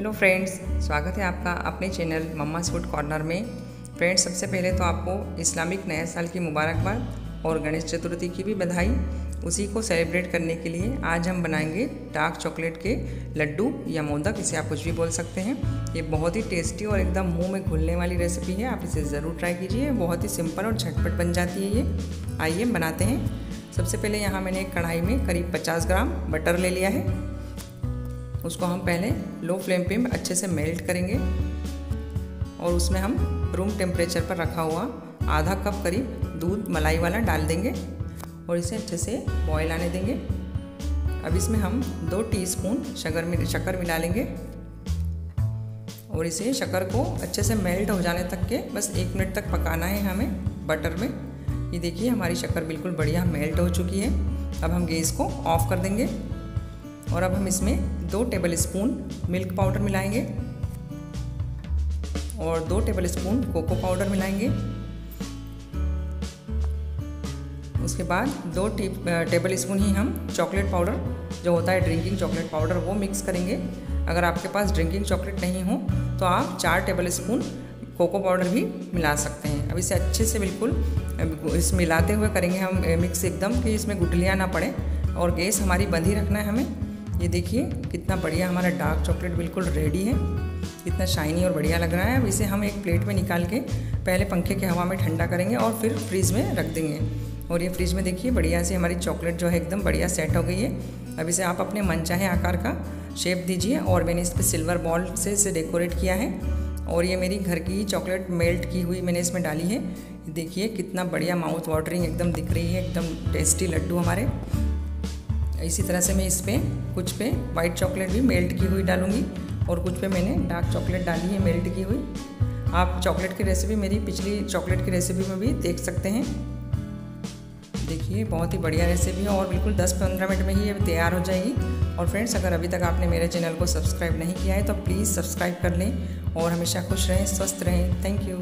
Hello friends स्वागत है आपका अपने चैनल मम्मा फ़ूड कॉर्नर में। फ्रेंड्स सबसे पहले तो आपको इस्लामिक नए साल की मुबारकबाद और गणेश चतुर्थी की भी बधाई। उसी को सेलिब्रेट करने के लिए आज हम बनाएँगे डार्क चॉकलेट के लड्डू या मोदक, इसे आप कुछ भी बोल सकते हैं। ये बहुत ही टेस्टी और एकदम मुँह में घुलने वाली रेसिपी है, आप इसे ज़रूर ट्राई कीजिए। बहुत ही सिंपल और झटपट बन जाती है ये। आइए बनाते हैं। सबसे पहले यहाँ मैंने एक कढ़ाई में करीब 50 ग्राम बटर ले लिया है। उसको हम पहले लो फ्लेम पे अच्छे से मेल्ट करेंगे। और उसमें हम रूम टेम्परेचर पर रखा हुआ आधा कप करीब दूध मलाई वाला डाल देंगे और इसे अच्छे से बॉयल आने देंगे। अब इसमें हम दो टीस्पून शक्कर मिल, शक्कर मिला लेंगे। और इसे शक्कर को अच्छे से मेल्ट हो जाने तक के बस एक मिनट तक पकाना है हमें बटर में। ये देखिए हमारी शक्कर बिल्कुल बढ़िया मेल्ट हो चुकी है। अब हम गैस को ऑफ़ कर देंगे। और अब हम इसमें दो टेबल स्पून मिल्क पाउडर मिलाएँगे और दो टेबल स्पून कोको पाउडर मिलाएँगे। उसके बाद दो टेबल स्पून ही हम चॉकलेट पाउडर जो होता है ड्रिंकिंग चॉकलेट पाउडर वो मिक्स करेंगे। अगर आपके पास ड्रिंकिंग चॉकलेट नहीं हो तो आप चार टेबल स्पून कोको पाउडर भी मिला सकते हैं। अब इसे अच्छे से बिल्कुल इस मिलाते हुए करेंगे हम मिक्स एकदम कि इसमें गुटलियाँ ना पड़े और गैस हमारी बंद ही रखना है हमें। ये देखिए, कितना बढ़िया हमारा डार्क चॉकलेट बिल्कुल रेडी है। कितना शाइनी और बढ़िया लग रहा है। अब इसे हम एक प्लेट में निकाल के पहले पंखे के हवा में ठंडा करेंगे और फिर फ्रीज़ में रख देंगे। और ये फ्रिज में देखिए, बढ़िया से हमारी चॉकलेट जो है एकदम बढ़िया सेट हो गई है। अब इसे आप अपने मनचाहे आकार का शेप दीजिए और मैंने इस पर सिल्वर बॉल से इसे डेकोरेट किया है। और ये मेरी घर की चॉकलेट मेल्ट की हुई मैंने इसमें डाली है। देखिए, कितना बढ़िया माउथ वाटरिंग एकदम दिख रही है, एकदम टेस्टी लड्डू हमारे। इसी तरह से मैं इस पर कुछ पे वाइट चॉकलेट भी मेल्ट की हुई डालूँगी और कुछ पे मैंने डार्क चॉकलेट डाली है मेल्ट की हुई। आप चॉकलेट की रेसिपी मेरी पिछली चॉकलेट की रेसिपी में भी देख सकते हैं। देखिए, बहुत ही बढ़िया रेसिपी है और बिल्कुल 10-15 मिनट में ही ये तैयार हो जाएगी। और फ्रेंड्स अगर अभी तक आपने मेरे चैनल को सब्सक्राइब नहीं किया है तो प्लीज़ सब्सक्राइब कर लें और हमेशा खुश रहें, स्वस्थ रहें। Thank you